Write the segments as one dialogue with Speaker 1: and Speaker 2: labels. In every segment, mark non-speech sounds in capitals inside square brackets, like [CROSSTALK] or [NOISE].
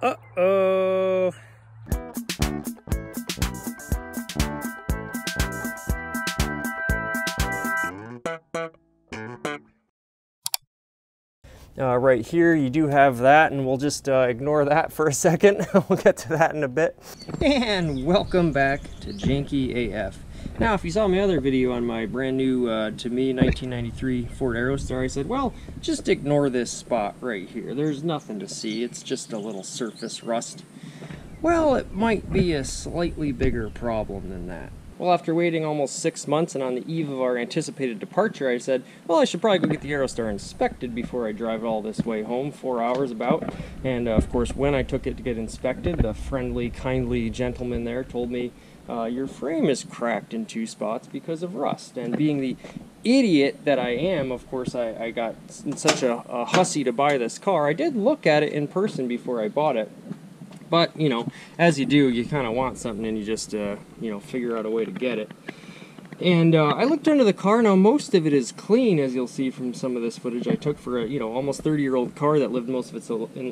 Speaker 1: Uh-oh. Uh, right here, you do have that, and we'll just uh, ignore that for a second. [LAUGHS] we'll get to that in a bit. And welcome back to Janky AF. Now, if you saw my other video on my brand new, uh, to me, 1993 Ford Aerostar, I said, well, just ignore this spot right here. There's nothing to see. It's just a little surface rust. Well, it might be a slightly bigger problem than that. Well, after waiting almost six months and on the eve of our anticipated departure, I said, well, I should probably go get the Aerostar inspected before I drive all this way home, four hours about. And uh, of course, when I took it to get inspected, the friendly, kindly gentleman there told me, uh, your frame is cracked in two spots because of rust. And being the idiot that I am, of course, I, I got in such a, a hussy to buy this car. I did look at it in person before I bought it. But, you know, as you do, you kind of want something and you just, uh, you know, figure out a way to get it. And uh, I looked under the car. Now, most of it is clean, as you'll see from some of this footage I took for a, you know, almost 30-year-old car that lived most of its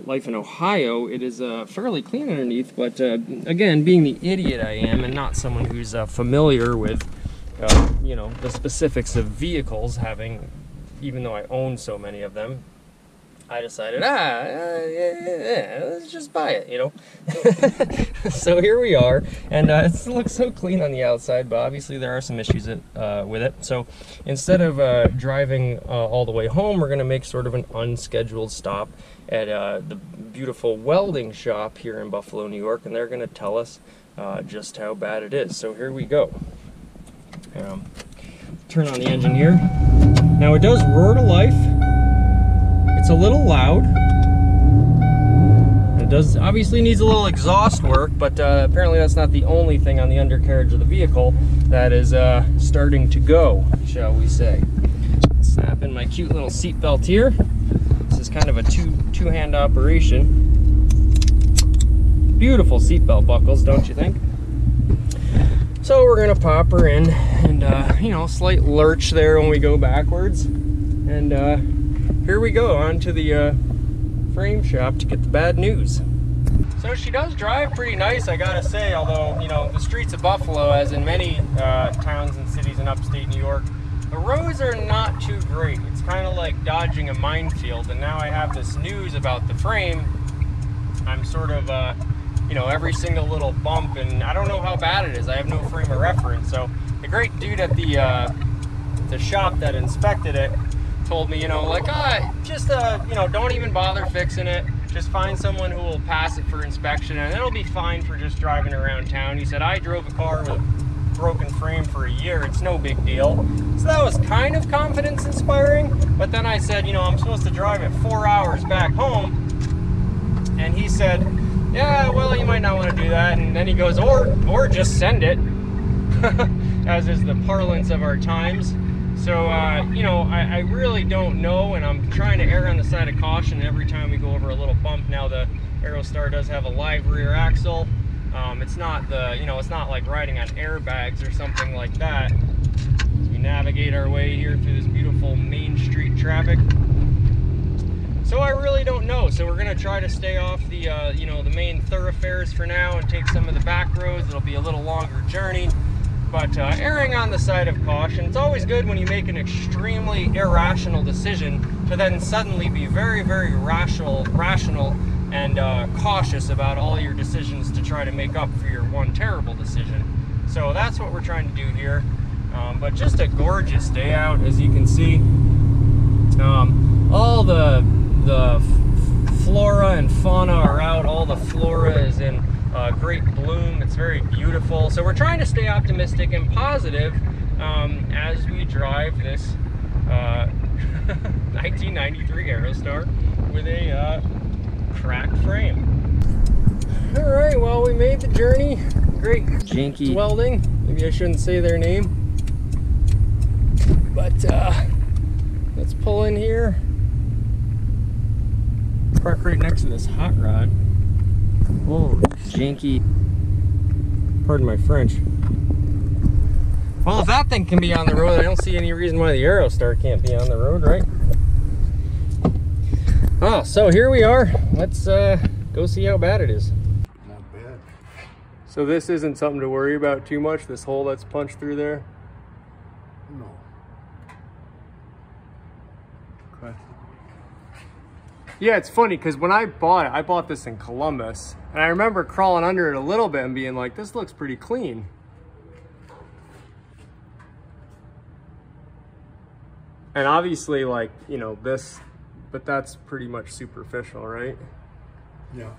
Speaker 1: life in Ohio. It is uh, fairly clean underneath, but uh, again, being the idiot I am and not someone who's uh, familiar with, uh, you know, the specifics of vehicles, having, even though I own so many of them, I decided, ah, uh, yeah, yeah, yeah, let's just buy it, you know. [LAUGHS] so here we are, and uh, it looks so clean on the outside, but obviously there are some issues uh, with it. So instead of uh, driving uh, all the way home, we're going to make sort of an unscheduled stop at uh, the beautiful welding shop here in Buffalo, New York, and they're going to tell us just how bad it is. So here we go. Um, turn on the engine here. Now it does roar to life. It's a little loud. It does obviously needs a little exhaust work, but uh, apparently that's not the only thing on the undercarriage of the vehicle that is uh, starting to go, shall we say. Snap in my cute little seat belt here. This is kind of a two two-hand operation. Beautiful seatbelt buckles, don't you think? So we're gonna pop her in and uh, you know, slight lurch there when we go backwards. And uh, here we go on to the uh, frame shop to get the bad news. So she does drive pretty nice, I gotta say, although, you know, the streets of Buffalo, as in many uh, towns and cities in upstate New York, the roads are not too great. It's kind of like dodging a minefield, and now I have this news about the frame. I'm sort of, uh, you know, every single little bump, and I don't know how bad it is. I have no frame of reference. So the great dude at the, uh, the shop that inspected it told me, you know, like, ah, just, uh, you know, don't even bother fixing it. Just find someone who will pass it for inspection and it'll be fine for just driving around town. He said, I drove a car with a broken frame for a year. It's no big deal. So that was kind of confidence inspiring. But then I said, you know, I'm supposed to drive it four hours back home. And he said, yeah, well, you might not want to do that. And then he goes, or, or just send it, [LAUGHS] as is the parlance of our times. So, uh, you know, I, I, really don't know, and I'm trying to err on the side of caution every time we go over a little bump. Now, the Aerostar does have a live rear axle. Um, it's not the, you know, it's not like riding on airbags or something like that. As we navigate our way here through this beautiful Main Street traffic. So I really don't know. So we're gonna try to stay off the, uh, you know, the main thoroughfares for now and take some of the back roads. It'll be a little longer journey but uh, erring on the side of caution. It's always good when you make an extremely irrational decision to then suddenly be very, very rational, rational and uh, cautious about all your decisions to try to make up for your one terrible decision. So that's what we're trying to do here. Um, but just a gorgeous day out, as you can see. Um, all the the flora and fauna are out. All the flora is in great bloom. It's very beautiful. So we're trying to stay optimistic and positive um, as we drive this uh, [LAUGHS] 1993 Aerostar with a uh, cracked frame. All right, well, we made the journey. Great. Janky Welding. Maybe I shouldn't say their name. But uh, let's pull in here. Park right next to this hot rod. Oh, janky. Pardon my French. Well, if that thing can be on the road, I don't see any reason why the Aerostar can't be on the road, right? Oh, so here we are. Let's uh, go see how bad it is.
Speaker 2: Not bad.
Speaker 1: So this isn't something to worry about too much, this hole that's punched through there?
Speaker 2: No.
Speaker 1: Okay. Yeah, it's funny because when I bought it, I bought this in Columbus, and I remember crawling under it a little bit and being like, this looks pretty clean. And obviously, like, you know, this, but that's pretty much superficial, right?
Speaker 2: Yeah.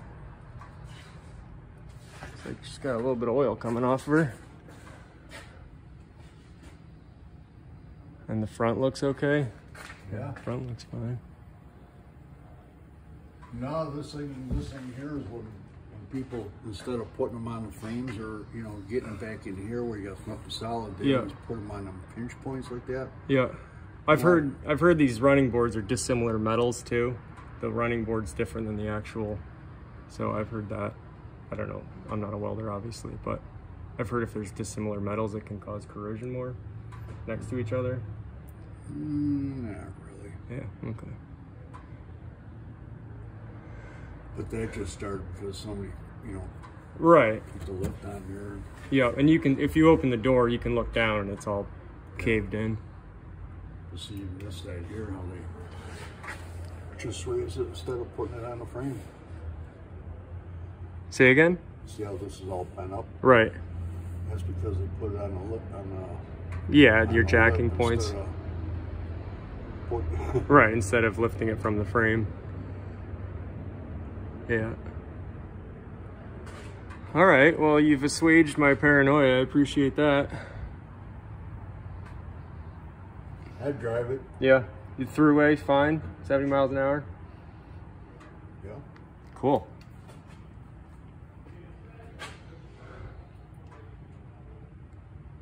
Speaker 1: It's like she's got a little bit of oil coming off of her. And the front looks okay?
Speaker 2: Yeah.
Speaker 1: The Front looks fine.
Speaker 2: No, this thing, this thing here is when people, instead of putting them on the frames or, you know, getting them back in here where you got something solid, they
Speaker 1: Yeah.
Speaker 2: just put them on them pinch points like that.
Speaker 1: Yeah. I've heard I've heard these running boards are dissimilar metals too. The running board's different than the actual. So I've heard that. I don't know. I'm not a welder obviously, but I've heard if there's dissimilar metals it can cause corrosion more next to each other.
Speaker 2: Mm, not really.
Speaker 1: Yeah, okay.
Speaker 2: But that just started because somebody, you know,
Speaker 1: Right.
Speaker 2: put the lift on here.
Speaker 1: Yeah, and you can if you open the door, you can look down and it's all caved in.
Speaker 2: To see this side here, how they just raise it instead of putting it on the frame.
Speaker 1: Say again?
Speaker 2: See how this is all bent up?
Speaker 1: Right.
Speaker 2: That's because they put it on the lip, on the.
Speaker 1: Yeah,
Speaker 2: on
Speaker 1: your jacking points.
Speaker 2: of [LAUGHS]
Speaker 1: Right, instead of lifting it from the frame. Yeah. All right, well, you've assuaged my paranoia. I appreciate that.
Speaker 2: I'd drive it,
Speaker 1: Yeah. You threw away fine. 70 miles an hour.
Speaker 2: yeah.
Speaker 1: Cool.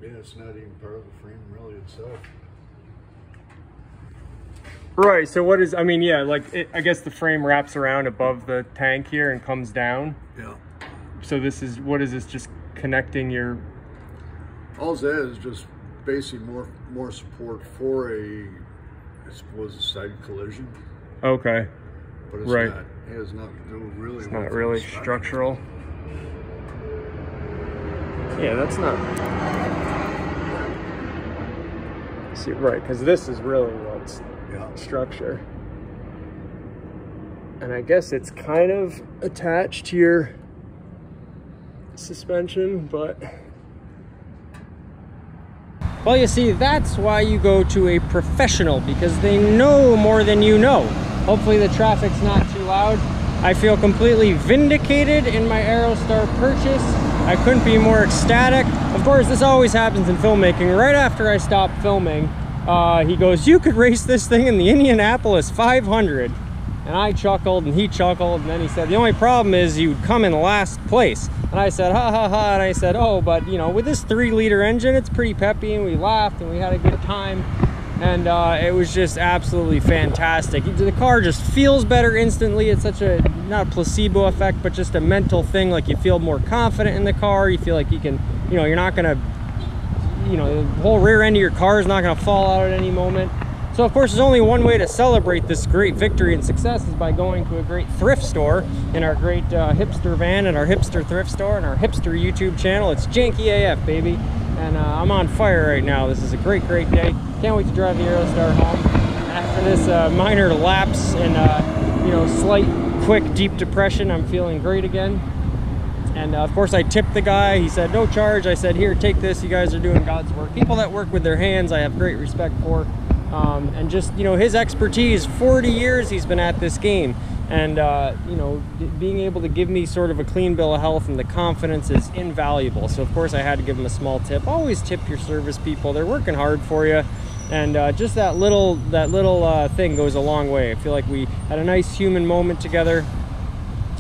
Speaker 2: Yeah, it's not even part of the frame really itself.
Speaker 1: Right, so what is, I mean, yeah, like, it, I guess the frame wraps around above the tank here and comes down.
Speaker 2: Yeah.
Speaker 1: So this is, what is this, just connecting your,
Speaker 2: All that is just basically more more support for a, I suppose, a side collision,
Speaker 1: okay.
Speaker 2: but it's
Speaker 1: Right.
Speaker 2: not. It has nothing to do really.
Speaker 1: It's not really structural. Yeah, that's not. See, right, because this is really what's Structure. And I guess it's kind of attached to your suspension, but. Well, you see, that's why you go to a professional because they know more than you know. Hopefully, the traffic's not too loud. I feel completely vindicated in my Aerostar purchase. I couldn't be more ecstatic. Of course, this always happens in filmmaking. Right after I stop filming, uh, he goes, You could race this thing in the Indianapolis 500. And I chuckled and he chuckled. And then he said, The only problem is you'd come in last place. And I said, Ha ha ha. And I said, Oh, but you know, with this three liter engine, it's pretty peppy. And we laughed and we had a good time. And uh, it was just absolutely fantastic. The car just feels better instantly. It's such a, not a placebo effect, but just a mental thing. Like you feel more confident in the car. You feel like you can, you know, you're not going to you know, the whole rear end of your car is not going to fall out at any moment. So of course, there's only one way to celebrate this great victory and success is by going to a great thrift store in our great uh, hipster van and our hipster thrift store and our hipster YouTube channel. It's Janky AF, baby. And uh, I'm on fire right now. This is a great, great day. Can't wait to drive the Aerostar home. After this uh, minor lapse and, uh, you know, slight, quick, deep depression, I'm feeling great again. And uh, of course, I tipped the guy. He said, no charge. I said, here, take this. You guys are doing God's work. People that work with their hands, I have great respect for. Um, and just, you know, his expertise, 40 years he's been at this game. And, uh, you know, being able to give me sort of a clean bill of health and the confidence is invaluable. So, of course, I had to give him a small tip. Always tip your service people. They're working hard for you. And uh, just that little, that little uh, thing goes a long way. I feel like we had a nice human moment together.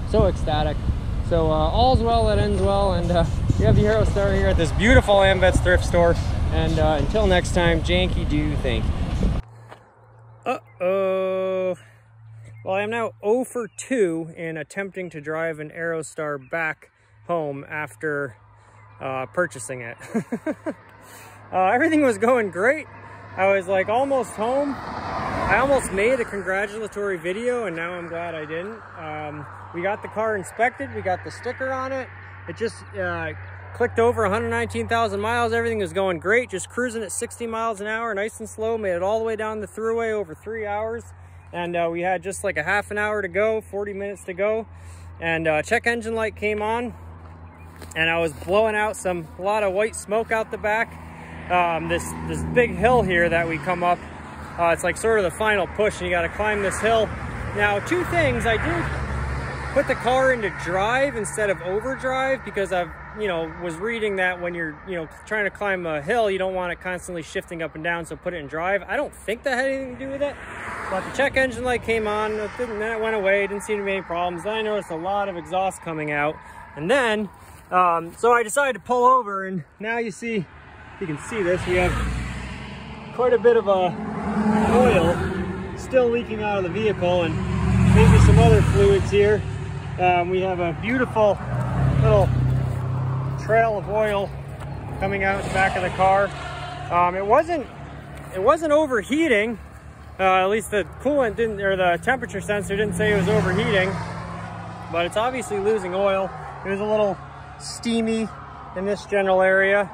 Speaker 1: So ecstatic. So uh, all's well that ends well, and uh, we have the Aerostar here at this beautiful Amvets thrift store. And uh, until next time, Janky do you. Uh-oh. Well, I am now 0 for 2 in attempting to drive an Aerostar back home after uh, purchasing it. [LAUGHS] uh, everything was going great. I was like almost home. I almost made a congratulatory video and now I'm glad I didn't. Um, we got the car inspected. We got the sticker on it. It just uh, clicked over 119,000 miles. Everything was going great. Just cruising at 60 miles an hour, nice and slow. Made it all the way down the thruway over three hours. And uh, we had just like a half an hour to go, 40 minutes to go. And uh, check engine light came on and I was blowing out some, a lot of white smoke out the back. Um, this, this big hill here that we come up, uh, it's like sort of the final push and you gotta climb this hill. Now, two things, I did put the car into drive instead of overdrive because I've, you know, was reading that when you're, you know, trying to climb a hill, you don't want it constantly shifting up and down, so put it in drive. I don't think that had anything to do with it, but the check engine light came on, then it went away, didn't seem to be any problems. Then I noticed a lot of exhaust coming out, and then um, so I decided to pull over and now you see, you can see this, we have quite a bit of a oil still leaking out of the vehicle and maybe some other fluids here. Um, we have a beautiful little trail of oil coming out the back of the car. Um, it wasn't, it wasn't overheating. Uh, at least the coolant didn't, or the temperature sensor didn't say it was overheating, but it's obviously losing oil. It was a little steamy in this general area.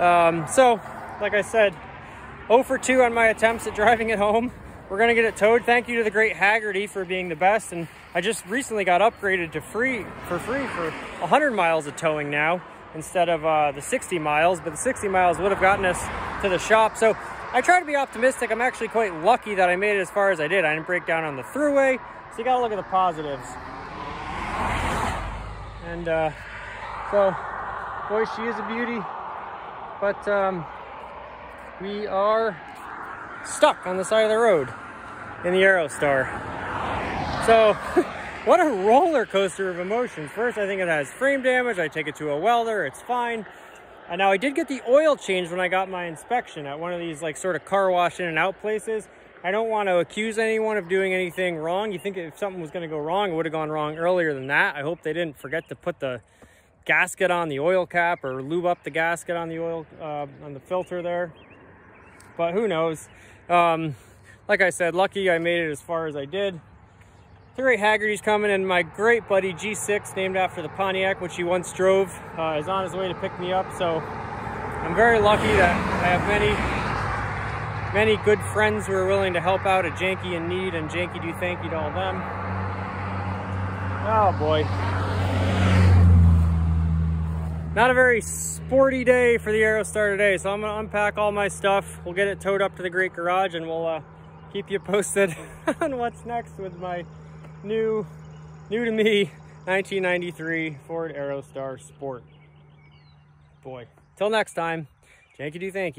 Speaker 1: Um, so, like I said, 0 for 2 on my attempts at driving it home. We're gonna get it towed. Thank you to the great Hagerty for being the best. And I just recently got upgraded to free for free for 100 miles of towing now instead of uh, the 60 miles. But the 60 miles would have gotten us to the shop. So I try to be optimistic. I'm actually quite lucky that I made it as far as I did. I didn't break down on the throughway. So you gotta look at the positives. And uh, so, boy, she is a beauty. But um, we are stuck on the side of the road in the Aerostar. So, [LAUGHS] what a roller coaster of emotions. First, I think it has frame damage. I take it to a welder. It's fine. And now I did get the oil changed when I got my inspection at one of these like sort of car wash in and out places. I don't want to accuse anyone of doing anything wrong. You think if something was going to go wrong, it would have gone wrong earlier than that. I hope they didn't forget to put the gasket on the oil cap or lube up the gasket on the oil uh, on the filter there. But who knows? Um, like I said lucky I made it as far as I did. The great Hagerty's coming and my great buddy G6 named after the Pontiac which he once drove uh, is on his way to pick me up. So I'm very lucky that I have many many good friends who are willing to help out a janky in need and janky do thank you to all them. Oh boy not a very sporty day for the Aerostar today, so I'm gonna unpack all my stuff. We'll get it towed up to the great garage and we'll uh, keep you posted [LAUGHS] on what's next with my new, new to me, 1993 Ford Aerostar Sport. Boy, till next time, janky do thank